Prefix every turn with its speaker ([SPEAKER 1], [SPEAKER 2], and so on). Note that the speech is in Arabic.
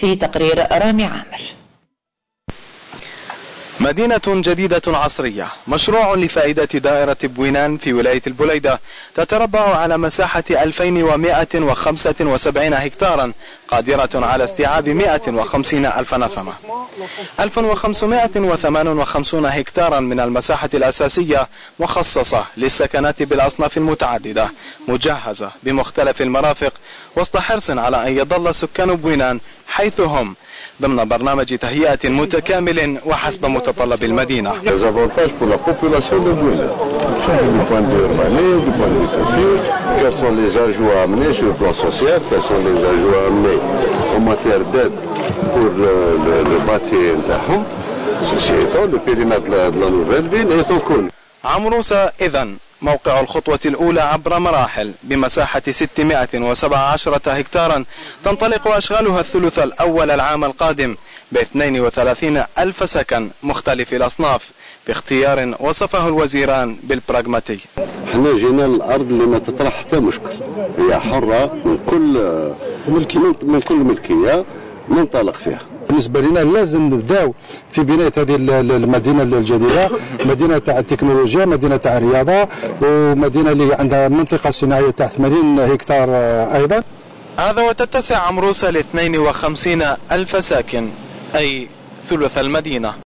[SPEAKER 1] في تقرير رامي عامر.
[SPEAKER 2] مدينة جديدة عصرية مشروع لفائدة دائرة بوينان في ولاية البليدة تتربع على مساحة 2175 هكتارا قادرة على استيعاب 150 ألف نسمة. 1558 هكتارا من المساحة الأساسية مخصصة للسكنات بالأصناف المتعددة مجهزة بمختلف المرافق وسط حرص على أن يظل سكان بوينان حيث هم ضمن برنامج تهيئة متكامل وحسب متطلب المدينة.
[SPEAKER 3] Quels sont les ajouts à amener sur le plan social, quels sont les ajouts à amener le, le, le bâti نتاعهم. La, de la nouvelle ville est en cours.
[SPEAKER 2] عمروسة إذا موقع الخطوة الأولى عبر مراحل بمساحة 617 هكتارا تنطلق أشغالها الثلث الأول العام القادم ب 32 ألف سكن مختلف الأصناف باختيار وصفه الوزيران بالبراغماتي
[SPEAKER 3] إحنا جينا الأرض اللي ما تطرح حتى مشكل هي حرة من كل ملكي من كل ملكية ننطلق فيها.
[SPEAKER 4] بالنسبة لنا لازم نبداو في بنايه هذه المدينة الجديدة مدينة تاع التكنولوجيا مدينة تاع الرياضة ومدينة اللي عندها منطقة صناعية تاع 80 هكتار أيضا.
[SPEAKER 2] هذا وتتسع عمروسة ل 52 ألف ساكن أي ثلث المدينة.